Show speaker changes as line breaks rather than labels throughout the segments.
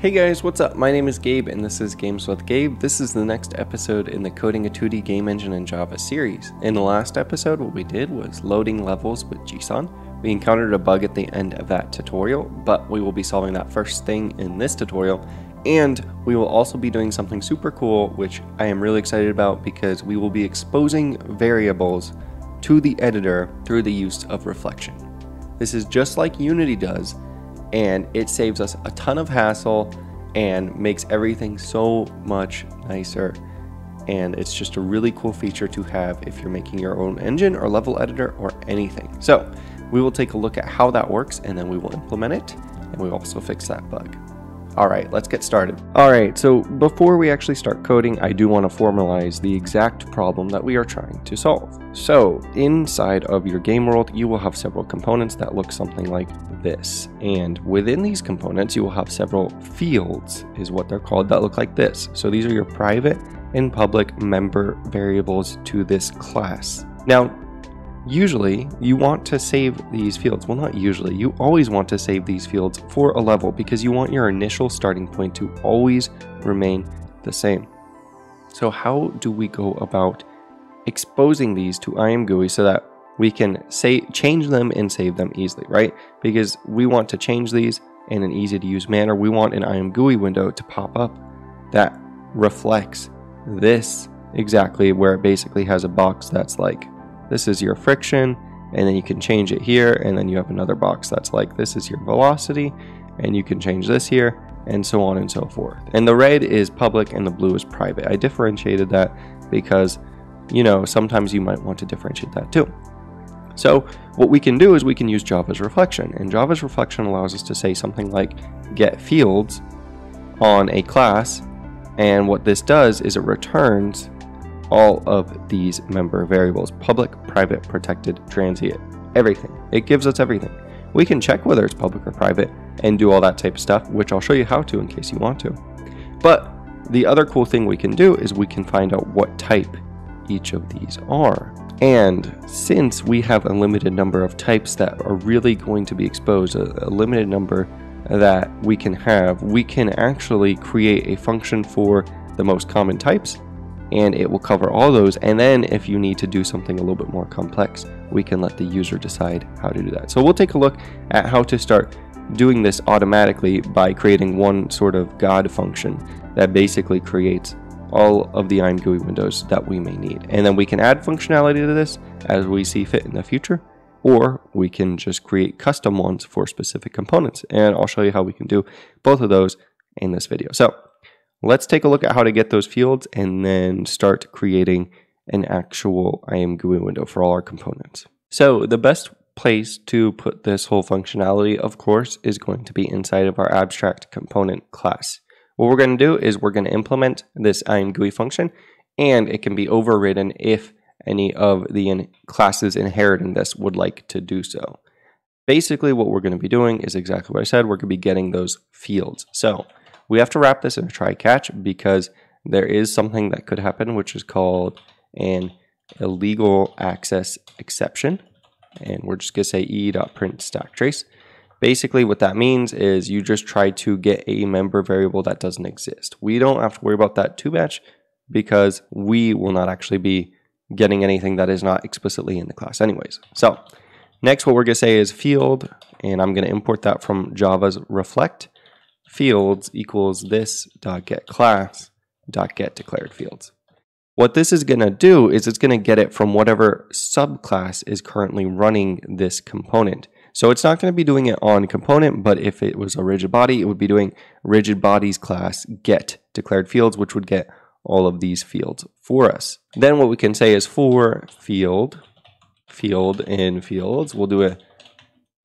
Hey guys, what's up? My name is Gabe and this is Games with Gabe. This is the next episode in the Coding a 2D Game Engine in Java series. In the last episode, what we did was loading levels with JSON. We encountered a bug at the end of that tutorial, but we will be solving that first thing in this tutorial. And we will also be doing something super cool, which I am really excited about because we will be exposing variables to the editor through the use of reflection. This is just like Unity does, and it saves us a ton of hassle and makes everything so much nicer. And it's just a really cool feature to have if you're making your own engine or level editor or anything. So we will take a look at how that works and then we will implement it and we will also fix that bug. All right, let's get started. All right, so before we actually start coding, I do want to formalize the exact problem that we are trying to solve. So inside of your game world, you will have several components that look something like this. And within these components, you will have several fields, is what they're called, that look like this. So these are your private and public member variables to this class. Now, Usually, you want to save these fields. Well, not usually, you always want to save these fields for a level because you want your initial starting point to always remain the same. So how do we go about exposing these to IMGUI so that we can say change them and save them easily, right? Because we want to change these in an easy to use manner. We want an IMGUI window to pop up that reflects this exactly where it basically has a box that's like this is your friction, and then you can change it here, and then you have another box that's like, this is your velocity, and you can change this here, and so on and so forth. And the red is public and the blue is private. I differentiated that because, you know, sometimes you might want to differentiate that too. So what we can do is we can use Java's reflection, and Java's reflection allows us to say something like get fields on a class, and what this does is it returns all of these member variables public, private, protected, transient, everything. It gives us everything. We can check whether it's public or private and do all that type of stuff, which I'll show you how to in case you want to. But the other cool thing we can do is we can find out what type each of these are. And since we have a limited number of types that are really going to be exposed, a, a limited number that we can have, we can actually create a function for the most common types and it will cover all those. And then if you need to do something a little bit more complex, we can let the user decide how to do that. So we'll take a look at how to start doing this automatically by creating one sort of God function that basically creates all of the IMGUI windows that we may need. And then we can add functionality to this as we see fit in the future, or we can just create custom ones for specific components. And I'll show you how we can do both of those in this video. So Let's take a look at how to get those fields and then start creating an actual IMGUI window for all our components. So the best place to put this whole functionality, of course, is going to be inside of our abstract component class. What we're going to do is we're going to implement this IMGUI function, and it can be overridden if any of the in classes inheriting this would like to do so. Basically, what we're going to be doing is exactly what I said. We're going to be getting those fields. So we have to wrap this in a try catch because there is something that could happen, which is called an illegal access exception. And we're just going to say e.print stack trace. Basically, what that means is you just try to get a member variable that doesn't exist. We don't have to worry about that too much because we will not actually be getting anything that is not explicitly in the class anyways. So next what we're going to say is field, and I'm going to import that from Java's reflect fields equals this dot get class dot get declared fields. What this is going to do is it's going to get it from whatever subclass is currently running this component. So it's not going to be doing it on component, but if it was a rigid body, it would be doing rigid bodies class get declared fields, which would get all of these fields for us. Then what we can say is for field, field in fields, we'll do a,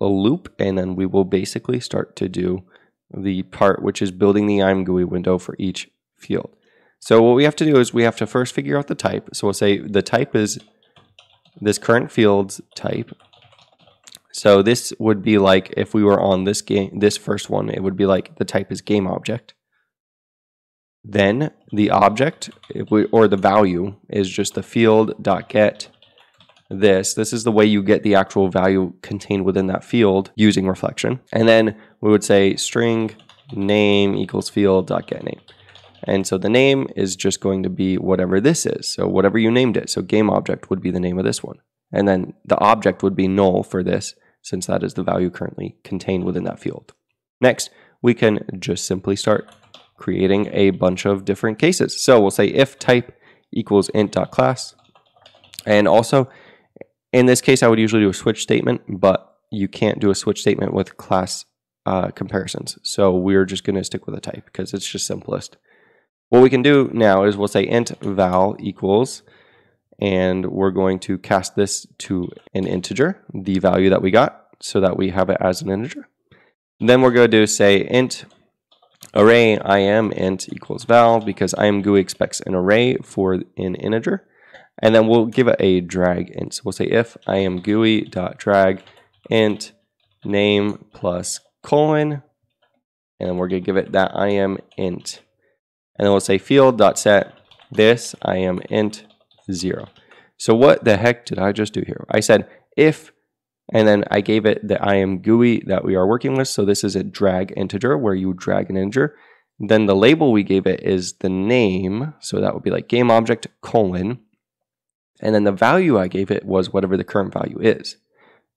a loop, and then we will basically start to do the part which is building the IMGUI window for each field. So what we have to do is we have to first figure out the type. So we'll say the type is this current field's type. So this would be like if we were on this game, this first one, it would be like the type is game object. Then the object or the value is just the field dot get this. This is the way you get the actual value contained within that field using reflection. And then we would say string name equals field dot get name. And so the name is just going to be whatever this is. So whatever you named it. So game object would be the name of this one. And then the object would be null for this since that is the value currently contained within that field. Next, we can just simply start creating a bunch of different cases. So we'll say if type equals int.class. And also, in this case, I would usually do a switch statement, but you can't do a switch statement with class uh, comparisons. So we're just going to stick with a type because it's just simplest. What we can do now is we'll say int val equals, and we're going to cast this to an integer, the value that we got, so that we have it as an integer. then we're going to say int array im int equals val because imgui expects an array for an integer. And then we'll give it a drag int. So we'll say if imgui dot drag int name plus colon, and then we're going to give it that I am int and then we'll say field dot set this I am int 0. So what the heck did I just do here? I said if, and then I gave it the I am GUI that we are working with. So this is a drag integer where you drag an integer. Then the label we gave it is the name. So that would be like game object colon. And then the value I gave it was whatever the current value is.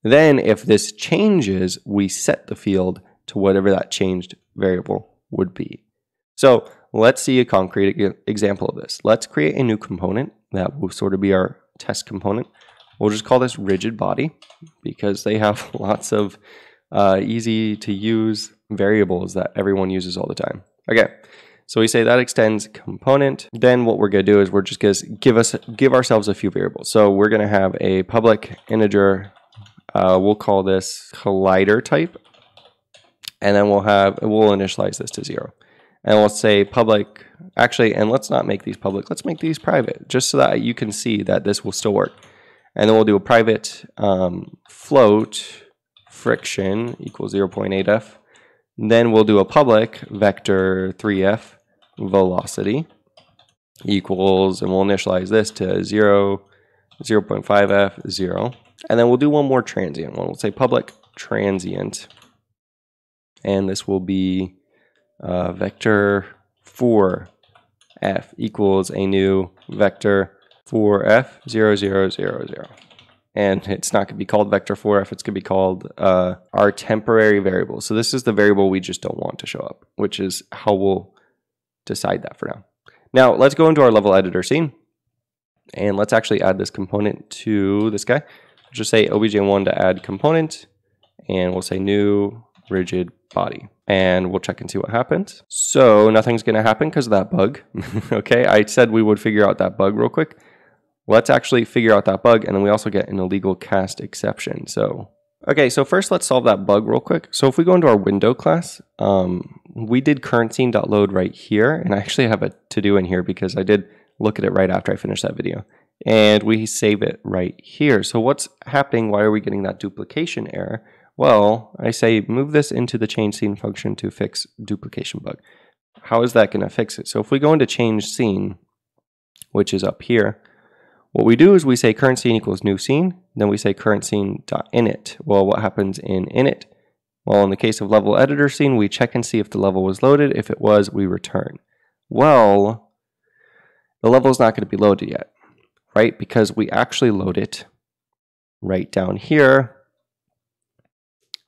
Then if this changes, we set the field to whatever that changed variable would be. So Let's see a concrete example of this. Let's create a new component that will sort of be our test component. We'll just call this rigid body because they have lots of uh, easy to use variables that everyone uses all the time. Okay, so we say that extends component. Then what we're going to do is we're just going to give us give ourselves a few variables. So we're going to have a public integer. Uh, we'll call this collider type, and then we'll have we'll initialize this to zero and we'll say public, actually, and let's not make these public, let's make these private, just so that you can see that this will still work. And then we'll do a private um, float friction equals 0.8f. Then we'll do a public vector 3f velocity equals, and we'll initialize this to 0, 0.5f, 0. And then we'll do one more transient one. We'll say public transient. And this will be uh, vector 4 f equals a new vector 4f 0, 0, 0, 0. And it's not going to be called vector 4f, it's going to be called uh, our temporary variable. So this is the variable we just don't want to show up, which is how we'll decide that for now. Now let's go into our level editor scene and let's actually add this component to this guy. Just say obj1 to add component and we'll say new rigid body and we'll check and see what happens. So nothing's going to happen because of that bug. okay, I said we would figure out that bug real quick. Let's actually figure out that bug and then we also get an illegal cast exception. So, okay, so first let's solve that bug real quick. So if we go into our window class, um, we did current scene.load right here and I actually have a to do in here because I did look at it right after I finished that video. And we save it right here. So what's happening? Why are we getting that duplication error? Well, I say move this into the change scene function to fix duplication bug. How is that going to fix it? So if we go into change scene, which is up here, what we do is we say current scene equals new scene, then we say current scene dot init. Well, what happens in init? Well, in the case of level editor scene, we check and see if the level was loaded. If it was, we return. Well, the level is not going to be loaded yet, right? Because we actually load it right down here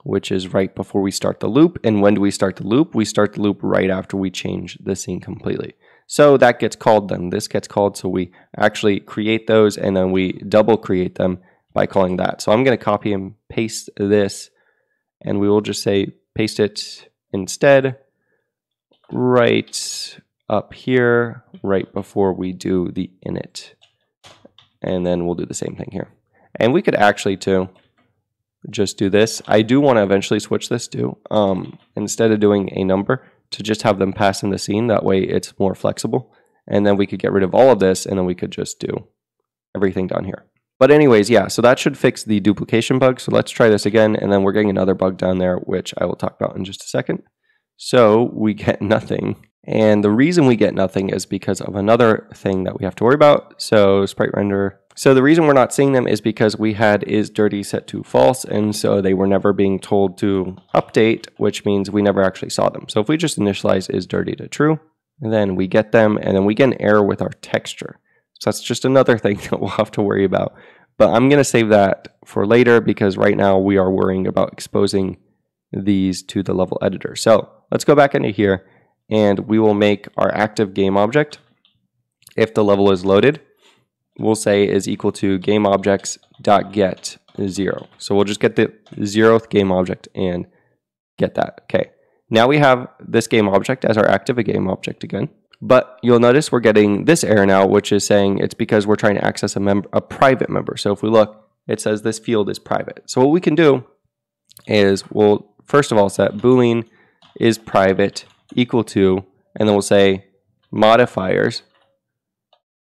which is right before we start the loop. And when do we start the loop? We start the loop right after we change the scene completely. So that gets called, then this gets called. So we actually create those and then we double create them by calling that. So I'm going to copy and paste this and we will just say paste it instead right up here, right before we do the init. And then we'll do the same thing here. And we could actually too, just do this. I do want to eventually switch this to, um, instead of doing a number, to just have them pass in the scene. That way it's more flexible. And then we could get rid of all of this and then we could just do everything down here. But anyways, yeah, so that should fix the duplication bug. So let's try this again. And then we're getting another bug down there, which I will talk about in just a second. So we get nothing. And the reason we get nothing is because of another thing that we have to worry about. So sprite render So the reason we're not seeing them is because we had is dirty set to false, and so they were never being told to update, which means we never actually saw them. So if we just initialize is dirty to true, then we get them, and then we get an error with our texture. So that's just another thing that we'll have to worry about. But I'm going to save that for later because right now we are worrying about exposing these to the level editor. So let's go back into here and we will make our active game object. If the level is loaded, we'll say is equal to game objects dot get zero. So we'll just get the zeroth game object and get that. Okay. Now we have this game object as our active game object again. But you'll notice we're getting this error now, which is saying it's because we're trying to access a, member, a private member. So if we look, it says this field is private. So what we can do is we'll first of all set boolean is private equal to, and then we'll say modifiers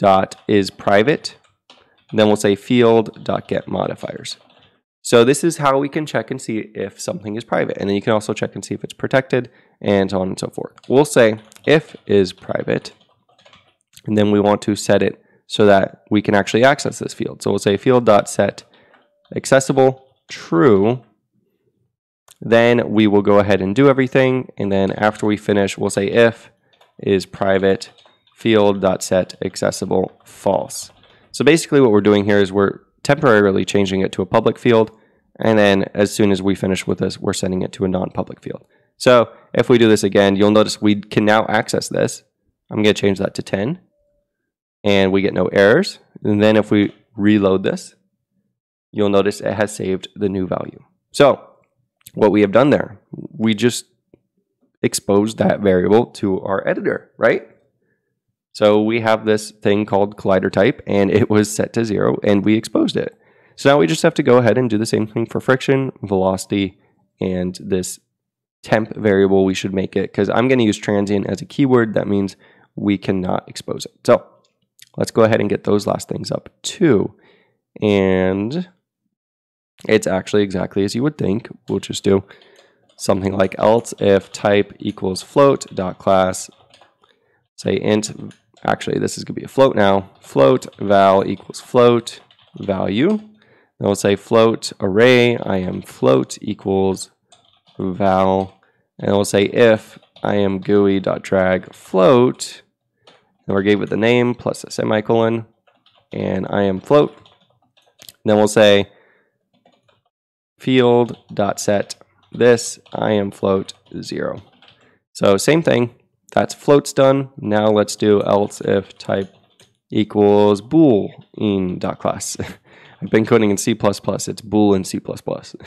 dot is private. Then we'll say field dot get modifiers. So this is how we can check and see if something is private. And then you can also check and see if it's protected and so on and so forth. We'll say if is private, and then we want to set it so that we can actually access this field. So we'll say field dot set accessible true. Then we will go ahead and do everything. And then after we finish, we'll say if is private field dot set accessible false. So basically what we're doing here is we're temporarily changing it to a public field. And then as soon as we finish with this, we're sending it to a non-public field. So if we do this again, you'll notice we can now access this. I'm going to change that to 10. And we get no errors. And then if we reload this, you'll notice it has saved the new value. So what we have done there, we just exposed that variable to our editor, right? So we have this thing called collider type and it was set to zero and we exposed it. So now we just have to go ahead and do the same thing for friction, velocity, and this temp variable, we should make it, because I'm going to use transient as a keyword. That means we cannot expose it. So let's go ahead and get those last things up too. And it's actually exactly as you would think. We'll just do something like else if type equals float dot class say int actually this is going to be a float now float val equals float value then we'll say float array i am float equals val, and we'll say if I am GUI dot drag float, and we're gave it the name plus a semicolon, and I am float. Then we'll say field dot set this I am float zero. So same thing. That's floats done. Now let's do else if type equals bool in dot class. I've been coding in C++. It's bool in C++. so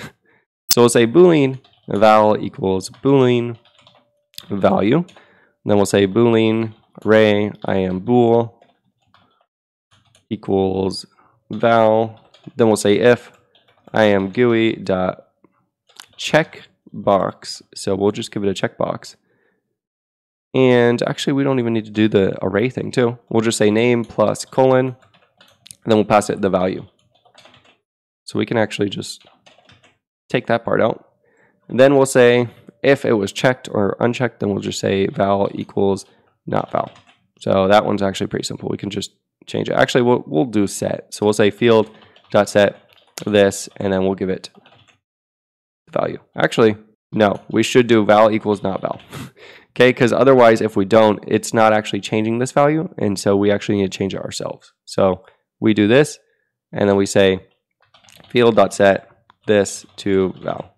we'll say boolean val equals boolean value. And then we'll say boolean array I am bool equals val. Then we'll say if I am GUI dot check box. So we'll just give it a checkbox. And actually, we don't even need to do the array thing too. We'll just say name plus colon, and then we'll pass it the value. So we can actually just take that part out. And then we'll say if it was checked or unchecked, then we'll just say val equals not val. So that one's actually pretty simple. We can just change it. Actually, we'll, we'll do set. So we'll say field dot set this, and then we'll give it value. Actually, no, we should do val equals not val. okay, because otherwise, if we don't, it's not actually changing this value, and so we actually need to change it ourselves. So we do this, and then we say field dot set this to val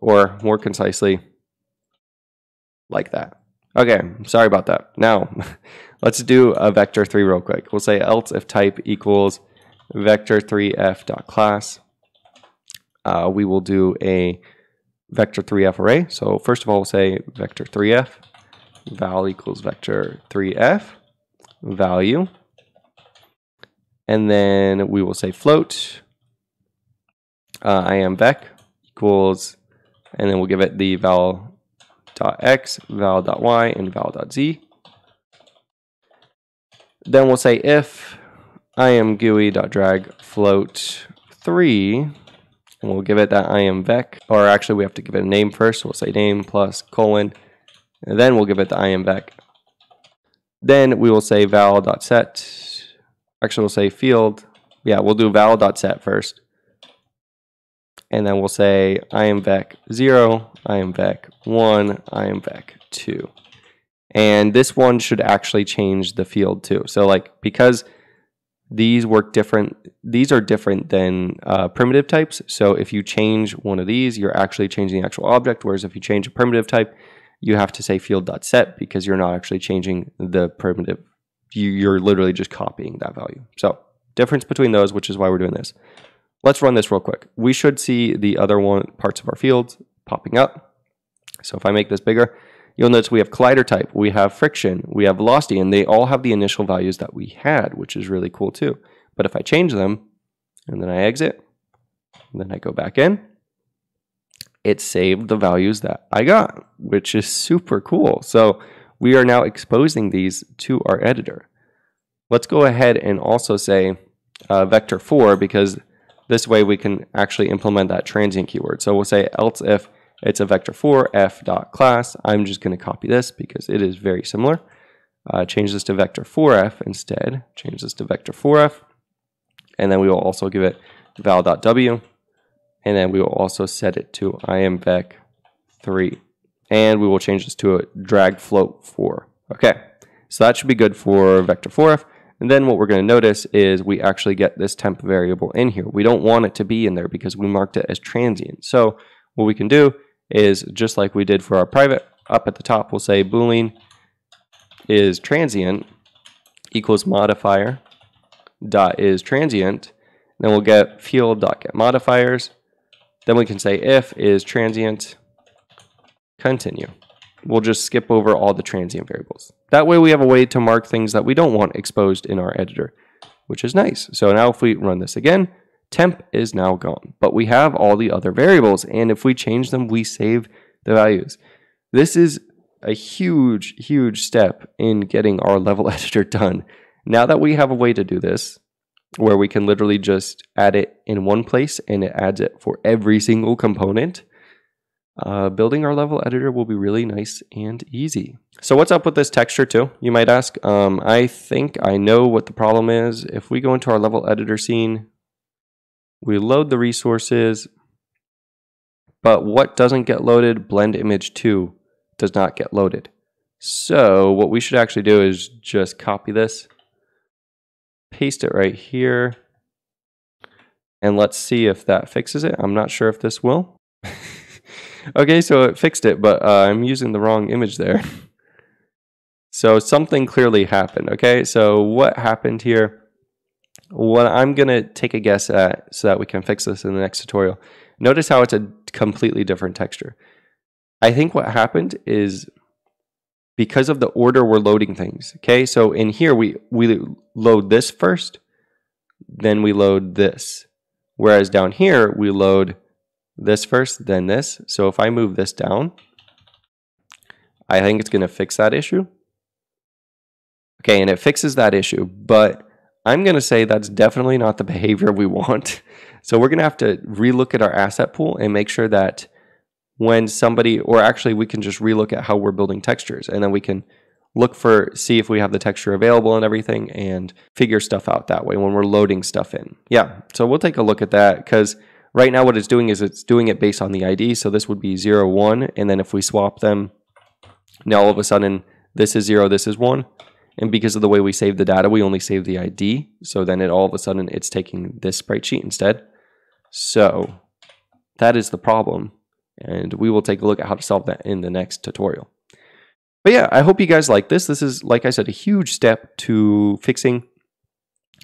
or more concisely, like that. Okay, sorry about that. Now, let's do a vector 3 real quick. We'll say else if type equals vector3f dot class. Uh, we will do a vector3f array. So first of all, we'll say vector3f val equals vector3f value. And then we will say float uh, I am vec equals and then we'll give it the val dot x, val dot y, and val dot z. Then we'll say if I am GUI.drag float 3, and we'll give it that I am vec, or actually we have to give it a name first, so we'll say name plus colon, and then we'll give it the I am vec. Then we will say val.set actually we'll say field, yeah, we'll do val.set first. And then we'll say I am vec 0, I am vec 1, I am vec 2. And this one should actually change the field too. So like because these work different, these are different than uh, primitive types. So if you change one of these, you're actually changing the actual object. Whereas if you change a primitive type, you have to say field.set because you're not actually changing the primitive. You're literally just copying that value. So difference between those, which is why we're doing this. Let's run this real quick. We should see the other one parts of our fields popping up. So if I make this bigger, you'll notice we have collider type, we have friction, we have velocity, and they all have the initial values that we had, which is really cool too. But if I change them, and then I exit, and then I go back in, it saved the values that I got, which is super cool. So we are now exposing these to our editor. Let's go ahead and also say uh, vector 4 because this way we can actually implement that transient keyword. So we'll say else if it's a vector 4 f dot class. I'm just going to copy this because it is very similar. Uh, change this to vector 4f instead. Change this to vector 4f. And then we will also give it val dot w. and then we will also set it to imvec3. And we will change this to a drag float 4. Okay, so that should be good for vector 4f. And then what we're going to notice is we actually get this temp variable in here. We don't want it to be in there because we marked it as transient. So what we can do is just like we did for our private, up at the top we'll say boolean is transient equals modifier dot is transient. Then we'll get field dot get modifiers then we can say if is transient continue. We'll just skip over all the transient variables. That way we have a way to mark things that we don't want exposed in our editor, which is nice. So now if we run this again, temp is now gone, but we have all the other variables. And if we change them, we save the values. This is a huge, huge step in getting our level editor done. Now that we have a way to do this, where we can literally just add it in one place and it adds it for every single component. Uh, building our level editor will be really nice and easy. So what's up with this texture too, you might ask? Um, I think I know what the problem is. If we go into our level editor scene, we load the resources, but what doesn't get loaded, blend image 2 does not get loaded. So what we should actually do is just copy this paste it right here. And let's see if that fixes it. I'm not sure if this will. okay, so it fixed it, but uh, I'm using the wrong image there. so something clearly happened. Okay, so what happened here? What I'm going to take a guess at so that we can fix this in the next tutorial. Notice how it's a completely different texture. I think what happened is because of the order we're loading things. Okay, so in here we, we load this first, then we load this. Whereas down here we load this first, then this. So if I move this down, I think it's going to fix that issue. Okay, and it fixes that issue, but I'm going to say that's definitely not the behavior we want. So we're going to have to relook at our asset pool and make sure that when somebody, or actually we can just relook at how we're building textures and then we can look for, see if we have the texture available and everything and figure stuff out that way when we're loading stuff in. Yeah, so we'll take a look at that because right now what it's doing is it's doing it based on the ID. So this would be zero, one. and then if we swap them, now all of a sudden this is 0, this is 1. And because of the way we save the data, we only save the ID. So then it all of a sudden it's taking this sprite sheet instead. So that is the problem and we will take a look at how to solve that in the next tutorial. But yeah, I hope you guys like this. This is, like I said, a huge step to fixing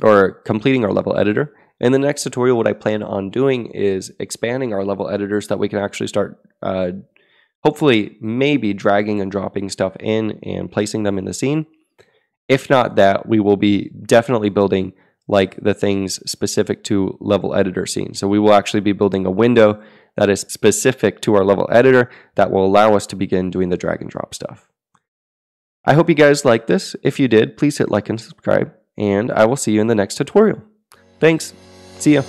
or completing our level editor. In the next tutorial, what I plan on doing is expanding our level editors so that we can actually start, uh, hopefully, maybe dragging and dropping stuff in and placing them in the scene. If not that, we will be definitely building like the things specific to level editor scene. So we will actually be building a window that is specific to our level editor that will allow us to begin doing the drag and drop stuff. I hope you guys liked this. If you did, please hit like and subscribe, and I will see you in the next tutorial. Thanks. See ya.